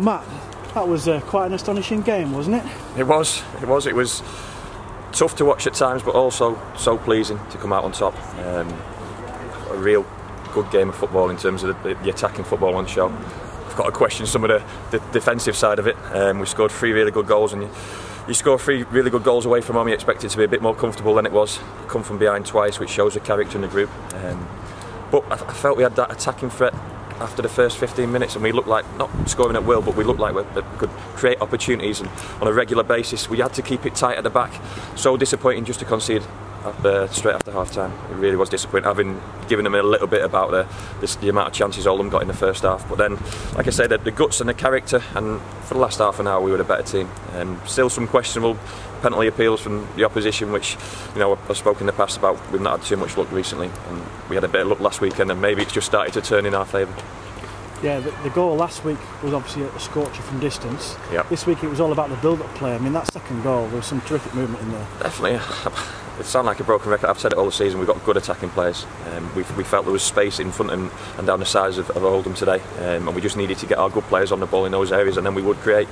Matt, that was uh, quite an astonishing game, wasn't it? It was. It was. It was tough to watch at times, but also so pleasing to come out on top. Um, a real good game of football in terms of the, the attacking football on show. I've got to question some of the, the defensive side of it. Um, we scored three really good goals, and you, you score three really good goals away from home, you expect it to be a bit more comfortable than it was. Come from behind twice, which shows the character in the group. Um, but I, I felt we had that attacking threat after the first 15 minutes, and we looked like not scoring at will, but we looked like we, could create opportunities and on a regular basis. We had to keep it tight at the back. So disappointing just to concede after, straight after half time. It really was disappointing, having given them a little bit about the, the, the, amount of chances all of them got in the first half. But then, like I said, the, the guts and the character, and for the last half an hour, we were a better team. Um, still some questionable penalty appeals from the opposition, which you know I've spoken in the past about. We've not had too much luck recently, and we had a bit of luck last weekend, and maybe it's just started to turn in our favour. Yeah, the, the, goal last week was obviously a scorcher from distance. Yep. This week it was all about the build-up play. I mean, that second goal, there was some terrific movement in there. Definitely. It sounds like a broken record. I've said it all the season. We've got good attacking players. Um, we felt there was space in front and, and down the sides of, of Oldham today, um, and we just needed to get our good players on the ball in those areas, and then we would create.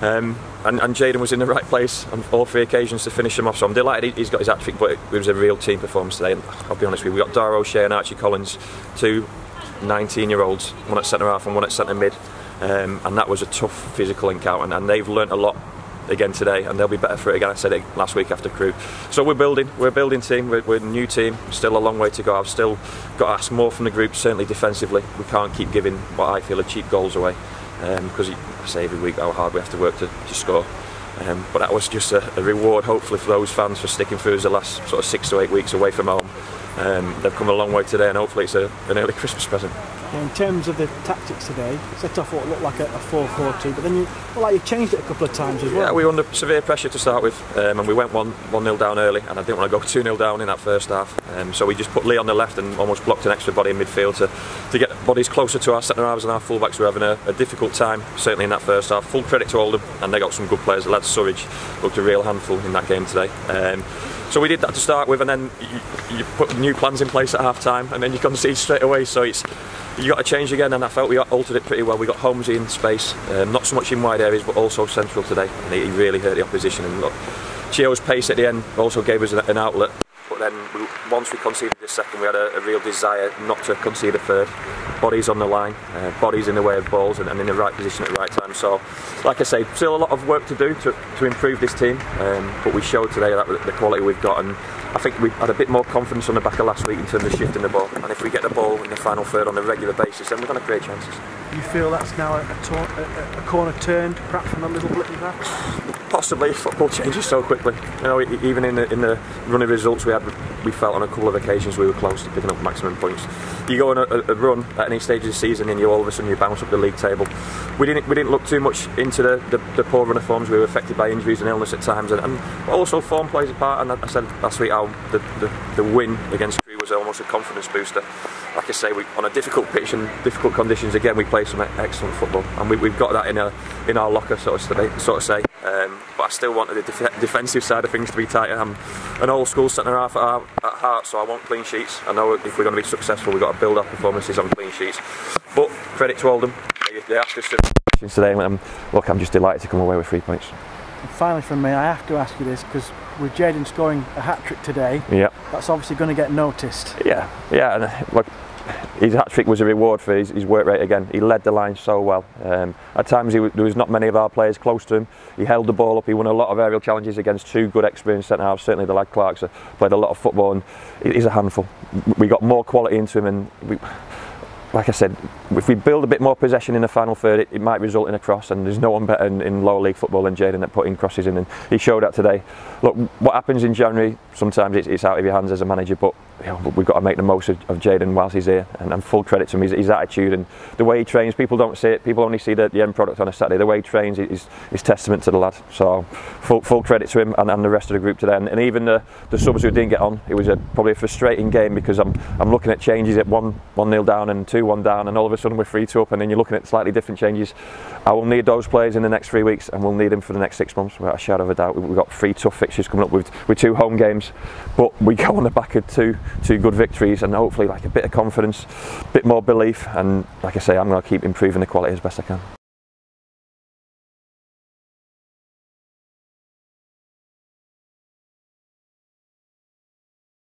Um, and, and Jayden was in the right place on all three occasions to finish him off. So I'm delighted he's got his hat trick, but it, it was a real team performance today. And I'll be honest with you, we got Dara O'Shea and Archie Collins, two 19 year olds, one at centre half and one at centre mid. Um, and that was a tough physical encounter, and, and they've learnt a lot again today, and they'll be better for it again. I said it last week after Crewe. So we're building, we're a building team, we're, we're, a new team, still a long way to go. I've still got to ask more from the group, certainly defensively. We can't keep giving what I feel are cheap goals away, because um, I say every week how hard we have to work to, to score. Um, but that was just a, a, reward, hopefully, for those fans for sticking through us the last sort of six to eight weeks away from home. Um, they've come a long way today, and hopefully it's a, an early Christmas present. In terms of the tactics today, set off what looked like a, a 4-4-2, but then you well, like you changed it a couple of times as well. Yeah, we were under severe pressure to start with, um, and we went 1 0 down early, and I didn't want to go 2 0 down in that first half. Um, so we just put Lee on the left and almost blocked an extra body in midfield to, to get bodies closer to our centre halves and our fullbacks were having a, a, difficult time, certainly in that first half. Full credit to Oldham, and they got some good players. The Surridge looked a real handful in that game today. Um, so we did that to start with, and then you, you put new plans in place at half time, and then you concede straight away. So it's you got to change again, and I felt we altered it pretty well. We got Holmesy in space, um, not so much in wide areas, but also central today, and he really hurt the opposition. And look, Chio's pace at the end also gave us an outlet. Then we, once we conceded the second, we had a, a, real desire not to concede a third. Bodies on the line, uh, bodies in the way of balls, and, and, in the right position at the right time. So, like I say, still a lot of work to do to, to improve this team, um, but we showed today that the quality we've got, and I think we had a bit more confidence on the back of last week in terms of shifting the ball. And if we get the ball in the final third on a regular basis, then we're going to create chances. You feel that's now a, a, a corner turned, perhaps from a little blip you've had? Possibly. Football changes so quickly. You know, even in the, in the run of results we had, we felt on a couple of occasions we were close to picking up maximum points. You go on a, a run at any stage of the season and you all of a sudden you bounce up the league table. We didn't we didn't look too much into the, the, the poor run of forms. We were affected by injuries and illness at times, and, and also form plays a part. And I said last week how the, the, the win against Crewe was almost a confidence booster like I say, we, on a difficult pitch and difficult conditions, again, we play some excellent football, and we, have got that in our in our locker, sort of, say, sort of say. Um, but I still wanted the def defensive side of things to be tighter. I'm an old school centre half at, at heart, so I want clean sheets. I know if we're going to be successful, we've got to build our performances on clean sheets. But credit to Oldham, they, they asked us to today, and um, look, I'm just delighted to come away with three points. And finally, from me, I have to ask you this because with Jayden scoring a hat trick today, yeah, that's obviously going to get noticed. Yeah, yeah, and look, his hat trick was a reward for his, his, work rate again. He led the line so well. Um, at times, he, there was not many of our players close to him. He held the ball up. He won a lot of aerial challenges against two good, experienced centre halves. Certainly, the lad Clarke's played a lot of football, and he's a handful. We got more quality into him, and we, like I said, if we build a bit more possession in the final third, it, it might result in a cross. And there's no one better in, in lower league football than Jayden at putting crosses in. And he showed that today. Look, what happens in January, sometimes it's, it's out of your hands as a manager, but you know, we've got to make the most of, of Jayden whilst he's here. And, and, full credit to him, his, his, attitude and the way he trains. People don't see it, people only see the, the end product on a Saturday. The way he trains is, is testament to the lad. So full, full credit to him and, and the rest of the group today. And, and even the, the subs who didn't get on, it was a, probably a frustrating game because I'm, I'm looking at changes at 1 1 0 down and 2 1 down, and all of a sudden we're 3 2 up, and then you're looking at slightly different changes. I will need those players in the next three weeks, and we'll need them for the next six months without a shadow of a doubt. We've got three tough fixtures coming up with, with two home games, but we go on the back of two, two good victories, and hopefully, like a bit of confidence, a bit more belief, and like I say, I'm going to keep improving the quality as best I can.